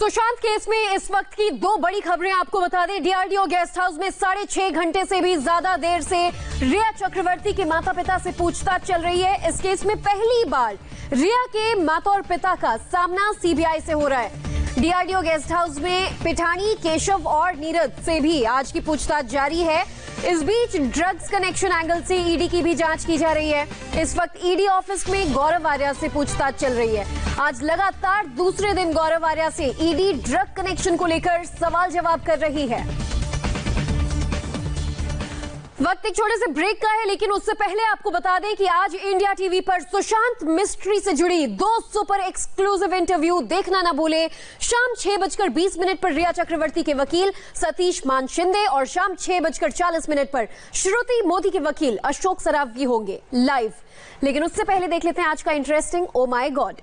Sushant case में इस वक्त की दो बड़ी खबरें आपको बता दें। डीआरडीओ गेस्ट हाउस में साढ़े छह घंटे से भी ज़्यादा देर से रिया चक्रवर्ती के माता पिता से पूछताछ चल रही है। इस केस में पहली बार रिया के माता और पिता का सामना सीबीआई से हो रहा है। डीआरडीओ गेस्ट हाउस में पिठानी, केशव और नीरज से भी आज की पूछताछ जारी है। इस बीच ड्रग्स कनेक्शन एंगल से ईडी की भी जाँच की जा रही है। इस वक्त ईडी ऑफ़िस में गौरव आर्या से पूछताछ चल रही है। आज लगातार दूसरे दिन गौरव आर्या से ईडी ड्रग कनेक्शन को लेकर सवाल जवाब कर रही है। वक्त एक छोटे से ब्रेक का है, लेकिन उससे पहले आपको बता दें कि आज इंडिया टीवी पर सुशांत मिस्ट्री से जुड़ी दो सुपर एक्सक्लूसिव इंटरव्यू देखना ना भूले। शाम छह बजकर बीस मिनट पर रिया चक्रवर्ती के वकील सतीश मान शिंदे और शाम छह बजकर चालीस मिनट पर श्रुति मोदी के वकील अशोक सरावगी होंगे लाइव लेकिन उससे पहले देख लेते हैं आज का इंटरेस्टिंग ओ माई गॉड